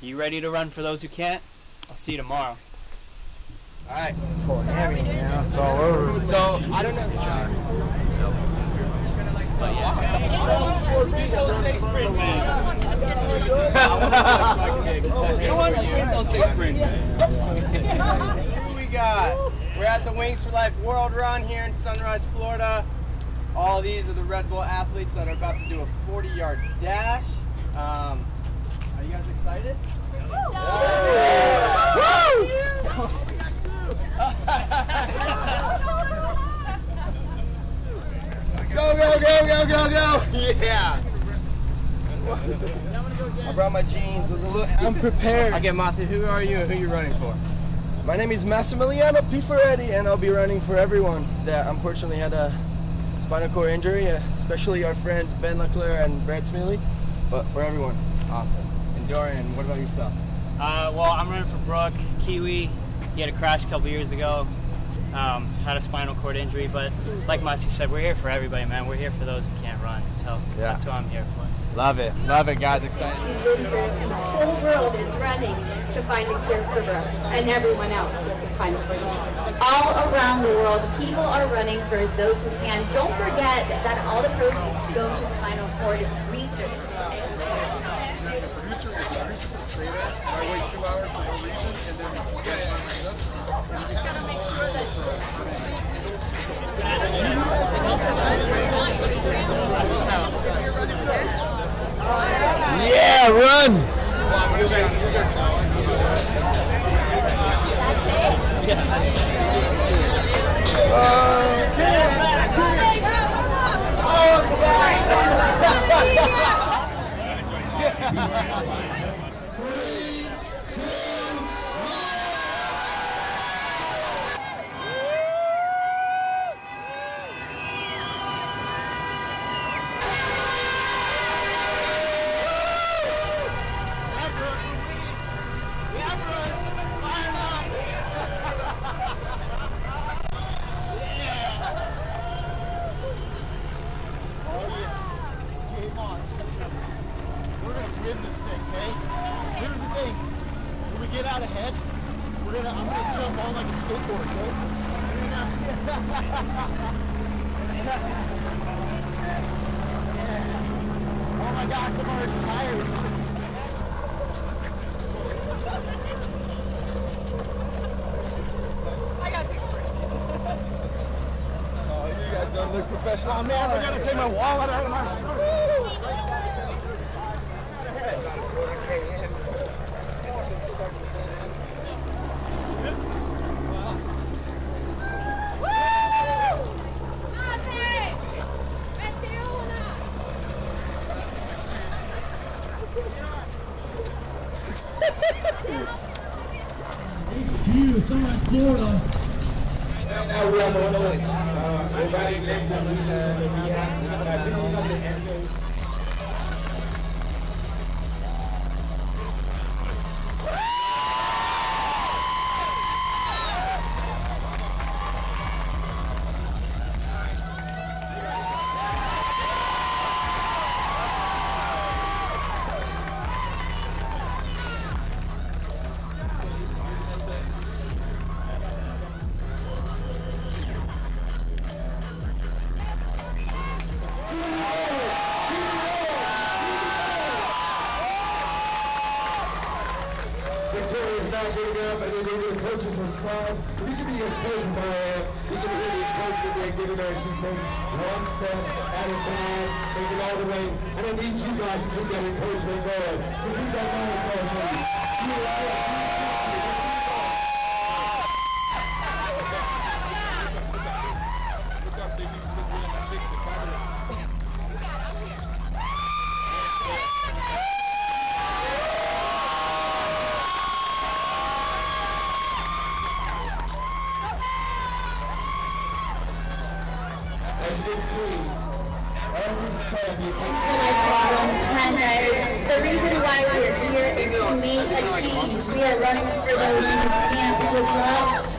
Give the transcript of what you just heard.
you ready to run for those who can't? I'll see you tomorrow. All right. So, so all over. So I don't know. So, but Who we got? We're at the Wings for Life World Run here in Sunrise, Florida. All these are the Red Bull athletes that are about to do a 40-yard dash. Um, are you guys excited? Go, go, go, go, go, go! Yeah! I brought my jeans. Was a little unprepared. Okay, Masi, who are you and who you running for? My name is Massimiliano Piferetti, and I'll be running for everyone that unfortunately had a spinal cord injury, especially our friends Ben Leclerc and Brad Smeele, but for everyone. Awesome. And Dorien, what about yourself? Uh, well, I'm running for Brooke Kiwi. He had a crash a couple years ago. Um, had a spinal cord injury, but like Musty said, we're here for everybody, man. We're here for those who can't run. So Yeah. that's what I'm here for. Love it. Love it, guys. Excited. She's really good, and the whole world is running to find a cure for Brooke and everyone else with the spinal cord injury. all around the world, people are running for those who can. Don't forget that all the proceeds go to spinal cord research. Yeah, run! We're gonna win this thing, okay? Here's the thing. When we get out ahead, we're gonna I'm gonna jump on like a skateboard, okay? yeah. Oh my gosh, I'm already tired. Oh, you guys don't look professional. Oh man, I gotta take my wallet out of my Now we are on the way. Uh, everybody, we have, uh, this is not the answer. Not getting up, and then the coaches will sign. We can be his coaches our ass. We can hear these coaches that they're giving her. She takes one step at a time, take it all the way. And I need you guys to keep that encouragement going. So keep that going, please. You are. Guys. The reason why we're here is to make a change. We are running for those who can't. We would love